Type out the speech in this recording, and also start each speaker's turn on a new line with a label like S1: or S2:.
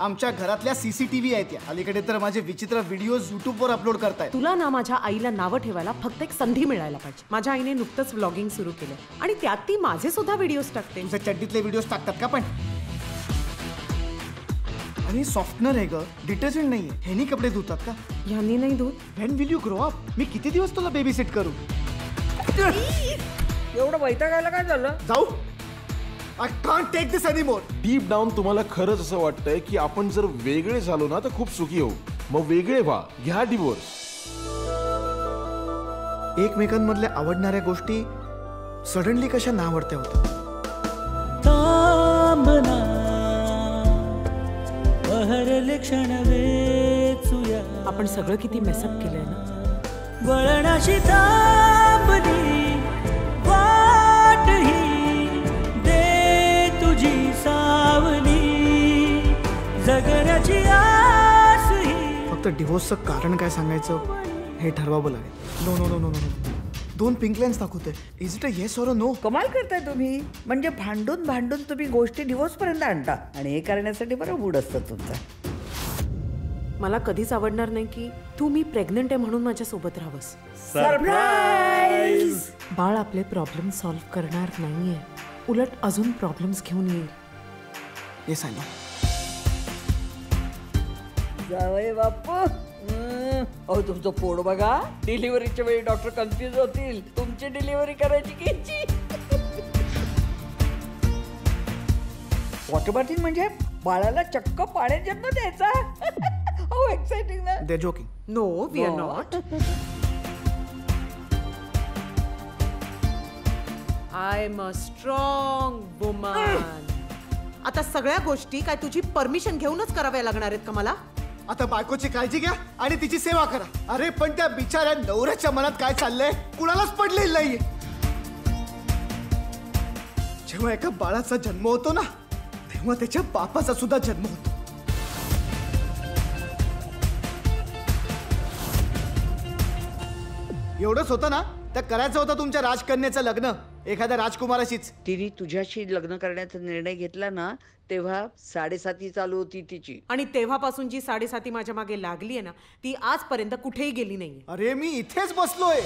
S1: आमच्या घरातल्या सीसीटीव्ही आहेत या. अलीकडे तर माझे विचित्र व्हिडिओज युट्यूबवर अपलोड करतायत.
S2: तुला ना माझ्या आईला नावं ठेवायला फक्त एक संधी मिळायला पाहिजे. माझ्या आईने नुकतंच व्लॉगिंग सुरू केलं. आणि त्यात ती माझे सुद्धा व्हिडिओज टाकते.
S1: तुझे चड्डीतले व्हिडिओज टाकतात का पण? आणि सॉफ्टनर आहे ग. डिटर्जंट नाहीये. ह्यानी कपडे धुतात का?
S2: यांनी नाही धुत.
S1: When will you grow up मी किती दिवस तुला बेबी सेट करू?
S3: एवढं वैतागायला काय झालं?
S1: जाऊ. I can't take this anymore
S4: deep down तुम्हाला खरंच असं वाटतंय की आपण जर वेगळे झालो ना तर खूप सुखी होऊ. मग वेगळे व्हा. घ्या डिवोर्स
S1: एकमेकांमधल्या आवडणाऱ्या गोष्टी सडनली कशा नावडत्या
S5: वेचूया.
S2: आपण सगळं किती मेसअप केलंय ना?
S5: वळणाशी जगण्याची आस ही.
S1: फक्त डिवोर्सचं कारण काय सांगायचं? हे ठरवावं लागेल. No no no no no दोन पिंक लाईन्स दाखवते is it a yes or no
S3: कमाल करताय तुम्ही. म्हणजे भांडून भांडून तुम्ही गोष्टी डिवोर्स पर्यंत आणता. आणि हे करण्यासाठी बरं मूड असतं तुमचं.
S2: मला कधीच आवडणार नाही की तू मी प्रेग्नंट आहे म्हणून माझ्या सोबत राहावंस.
S3: सरप्राईज
S2: बाळ आपले प्रॉब्लेम सॉल्व्ह करणार नाहीये. उलट अजून प्रॉब्लेम्स घेऊन येईल.
S1: येस आय नो
S3: जावय बापू हम्म. अहो तुमचं पोट बघा डिलिव्हरीच्या वेळी डॉक्टर कन्फ्युज होतील. तुमची डिलिव्हरी करायची घ्यायची वॉटर बाथिंग म्हणजे बाळाला चक्क पाण्यात जन्म द्यायचा. हो एक्साइटिंग ना.
S1: They joking
S2: no we are. Not I am a strong woman आता सगळ्या गोष्टी काय तुझी परमिशन घेऊनच कराव्या लागणार आहेत का मला?
S1: आता बायकोची काळजी घ्या आणि तिची सेवा करा. अरे पण त्या बिचाऱ्या नवऱ्याच्या मनात काय चाललंय? कुणालाच पडलेलं नाहीये. जेव्हा एका बाळाचा जन्म होतो ना तेव्हा त्याच्या बापाचा सुद्धा जन्म होतो. एवढंच होतं ना? तर करायचं होतं तुमच्या राजकन्याचं लग्न. एखाद्या राजकुमाराशीच.
S3: तिने तुझ्याशी लग्न करण्याचा निर्णय घेतला ना तेव्हा साडेसाती चालू होती तिची.
S2: आणि तेव्हापासून जी साडेसाती माझ्या मागे लागली आहे ना ती आजपर्यंत कुठेही गेली नाही
S1: अरे मी इथेच बसलोय.